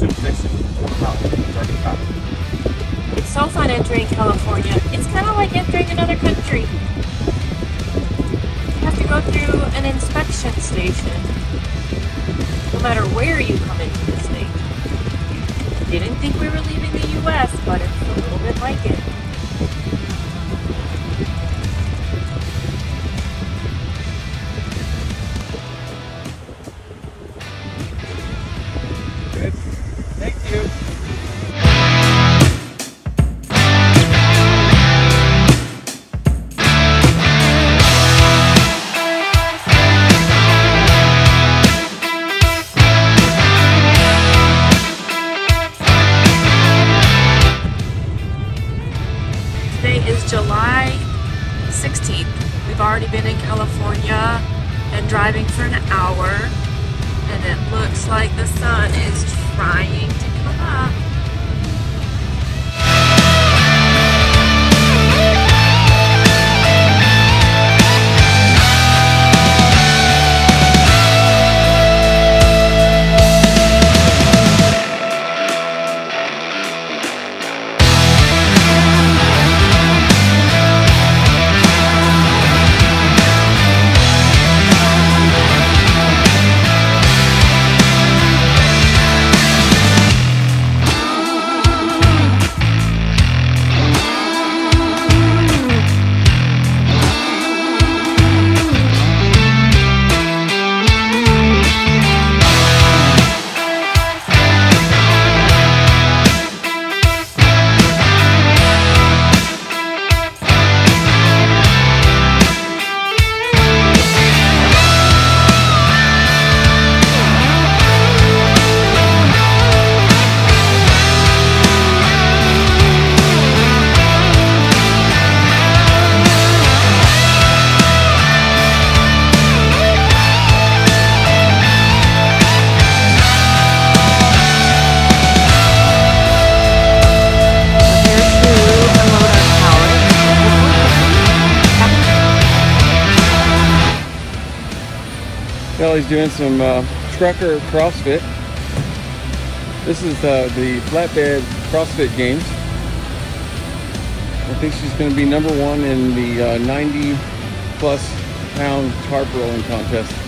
It's so fun entering California. It's kind of like entering another country. You have to go through an inspection station. No matter where you come into the state. Didn't think we were leaving the U.S., but it's Today is July 16th. We've already been in California and driving for an hour, and it looks like the sun is trying to come up. Ellie's doing some uh, trucker CrossFit. This is uh, the flatbed CrossFit Games. I think she's going to be number one in the uh, 90 plus pound tarp rolling contest.